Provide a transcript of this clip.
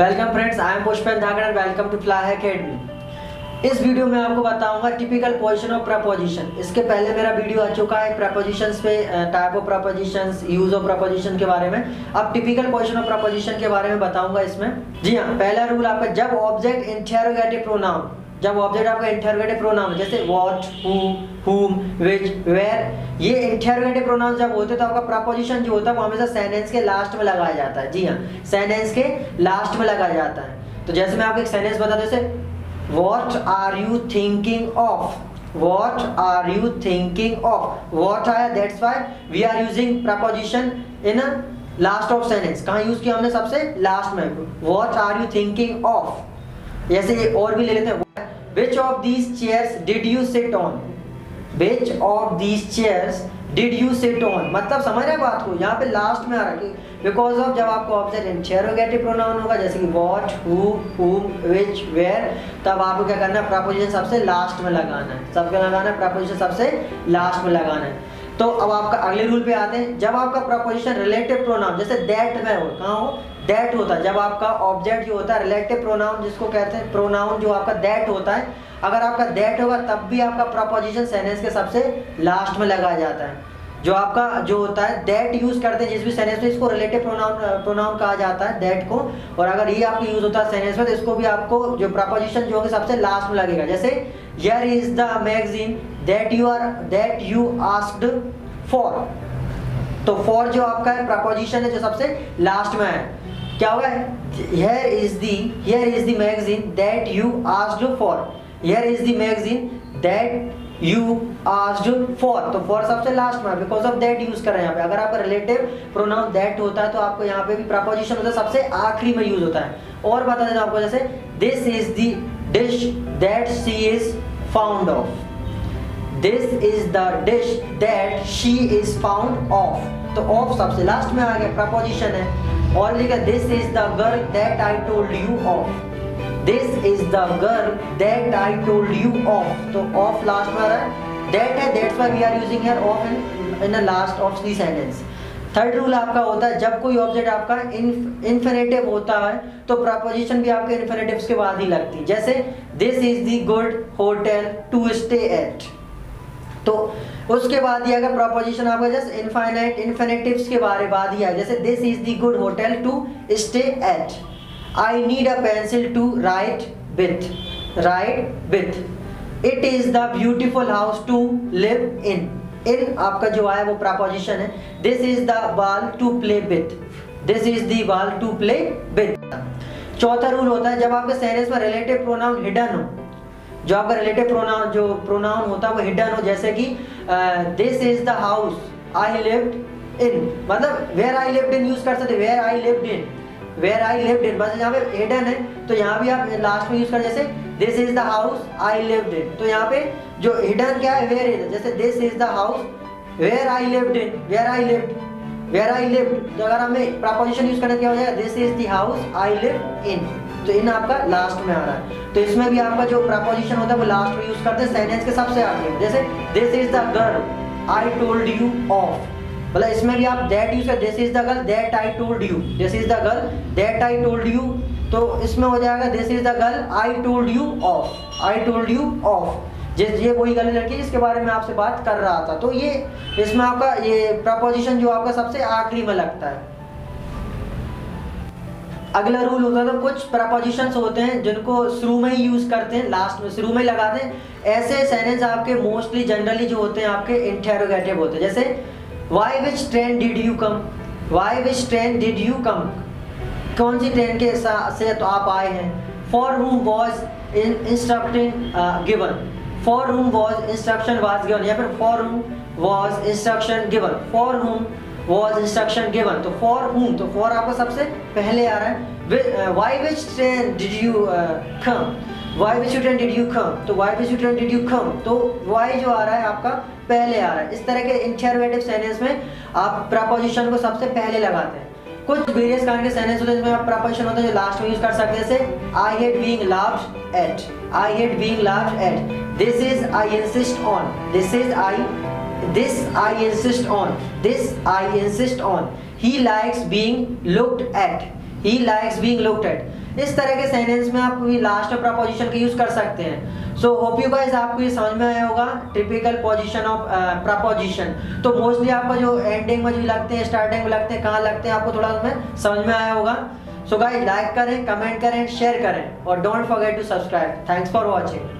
Welcome friends I am Pushpen Dhagad welcome to fly academy इस video में आपको बताऊँगा टिपिकल पोजिशन ऑफ़ प्रपोजिशन इसके पहले मेरा वीडियो आ चुका है प्रपोजिशंस पे type of prepositions use of preposition के बारे में। अब टिपिकल पोजिशन ऑफ़ प्रपोजिशन के बारे में बताऊँगा इसमें। जी हाँ पहला रूल आपका, जब ऑब्जेक्ट इंटेरोगेटिव प्रोनाउन जब ऑब्जेक्ट आपका इंटरोगेटिव प्रोनाउन जैसे what who whom which where ये इंटरोगेटिव प्रोनाउन जब होते तो आपका प्रपोजिशन जो होता है वो हमेशा सेंटेंस के लास्ट में लगाया जाता है। जी हाँ सेंटेंस के लास्ट में लगाया जाता है। तो जैसे मैं आपको एक सेंटेंस बता दूँ, जैसे what are you thinking of what are you thinking of what आया that's why we are using preposition in last of sentence कहाँ यूज़ किया हमने सबसे? लास्ट में। What are you thinking of जैसे ये और भी ले लेते हैं। Which of these chairs did you sit on which of these chairs did you sit on मतलब समझ रहे बात को? यहाँ पे लास्ट में आ रहा है बिकॉज़ ऑफ़ जब आपको ऑब्जेक्ट इंटेरोगेटिव प्रोनाउन होगा, जैसे कि what who whom which where तब आपको क्या करना है? प्रपोजिशन सबसे लास्ट में लगाना है। सबके लगाना है? प्रपोजिशन सबसे लास्ट में लगाना है। तो अब आपका अगले रूल पे आते हैं। जब आपका प्रपोजिशन रिलेटिव प्रोनाउन जैसे दैट में हो, कहाँ हो? दैट होता है। जब आपका ऑब्जेक्ट जो होता है रिलेटिव प्रोनाउन जिसको कहते हैं प्रोनाउन जो आपका दैट होता है, अगर आपका दैट होगा, तब भी आपका प्रपोजिशन सेंटेंस के सबसे लास्ट में लगाया जाता है। जो आपका, जो होता है दैट यूज़ करते हैं, जिस भी सेंटेंस में इसको रिलेटिव प्रोनाउन प्रोनाउन कहा जाता है दैट को, और अगर ये आपको यूज़ होता है सेंटेंस में तो इसको भी आपको जो प्रपोजिशन जो होगा, सबसे लास्ट में लगेगा। जैसे here is the magazine that you are that you asked for तो फॉर जो आपका है प्रपोजिशन है, जो सबसे लास्ट में है। क्या होगा? Here is the here is the magazine that you asked for here is the magazine that you asked for तो फॉर सबसे लास्ट में बिकॉज़ ऑफ़ दैट यूज़ कर यहाँ पे। अगर आपका रिलेटिव प्रोनाउन दैट होता है तो आपको यहाँ पे भी प्रपोजिशन होता है, सबसे आखिरी में यूज़ होता है। और बता देता आपको, जैसे this is the dish that she is found of this is the dish that she is found of तो ऑफ़ सबसे लास्ट में आ गया प्रपोजिशन है। और लिखा this is the girl that I told you of this is the girl that I told you of तो of last में आ रहा है। दैट है that's why we are using here of in in the last of the sentence third rule आपका होता है, जब कोई ऑब्जेक्ट आपका इन्फिनेटिव होता है तो प्रपोजिशन भी आपके इन्फिनेटिव्स के बाद ही लगती है। जैसे this is the good hotel to stay at उसके बाद ही अगर प्रपोजिशन आपका जैसे इनफाइनाइट इन्फिनेटिव्स के बारे बाद ही जैसे this is the good hotel to stay at I need a pencil to write with write with it is the beautiful house to live in in आपका जो आया वो प्रपोजिशन है। This is the ball to play with this is the ball to play with चौथा rule होता है, जब आपके सेंटेंस में रिलेटिव प्रोनाउन हिडन हो। जो आपका रिलेटिव प्रोनाउन जो प्रोनाउन होता है वो हिडन हो, जैसे कि this is the house I lived in मतलब where I lived in use कर सकते where I lived in where I lived in बस यहाँ पे हिडन है तो यहाँ भी आप लास्ट में यूज़ कर जैसे this is the house I lived in तो यहाँ पे जो हिडन क्या है वेयर इज़ जैसे this is the house where I lived in where I lived where I lived तो अगर हमें प्रपोजिशन यूज़ करना क्या हो जाएगा? This is the house I live in तो इन आपका लास्ट में आ रहा है। तो इसमें भी आपका जो प्रपोजिशन होता है, वो लास्ट में यूज़ करते हैं। सेंटेंस के सबसे आखिरी में जैसे this is the girl I told you of मतलब इसमें भी आप that use this is the girl that I told you this is the girl that I told you तो इसमें हो जाएगा this is the girl I told you of I told you of जिस, ये वही गली लड़की जिसके बारे में आपसे बात कर रहा था। तो ये, इसमें आपका, ये प्रपोजिशन जो आपका सबसे आखिरी में लगता है। अगला रूल होता है तो कुछ प्रपोजिशंस होते हैं, जिनको शुरू में ही यूज़ करते हैं लास्ट में, शुरू में लगाते हैं ऐसे सेंटेंस आपके मोस्टली जनरली जो होते हैं, आपके इंटेरोगेटिव होते हैं। जैसे why which train did you come why which train did you come कौन सी ट्रेन के से तो आप आए हैं? For whom was instructing given for whom was instruction was given या फिर for whom was instruction given for whom was instruction given तो फॉर हूम तो फॉर आपका सबसे पहले आ रहा है। Why which train did you come why which you train did you come तो why which you train did you come तो वाई जो आ रहा है, आपका पहले आ रहा है। इस तरह के इंटरवेटिव सेंटेंस में आप प्रपोजिशन को सबसे पहले लगाते हैं। कुछ वेरियस काइंड के सेंटेंस होते हैं जिसमें आप प्रपोजिशन होता है जो लास्ट में यूज़ कर सकते हैं। जैसे I hate being laughed at I hate being laughed at this is I insist on this is I this I insist on. This I insist on. He likes being looked at. He likes being looked at इस तरह के sentence में आप last preposition का use कर सकते हैं। So hope you guys आपको ये समझ में आया होगा टिपिकल पोजीशन ऑफ़ प्रपोजिशन तो मोस्टली आपको जो एंडिंग में जो लगते हैं स्टार्टिंग में लगते हैं, कहाँ लगते हैं, आपको थोड़ा उसमें समझ में आया होगा। सो गाइस लाइक करें कमेंट करें शेयर करें और don't forget to subscribe thanks for watching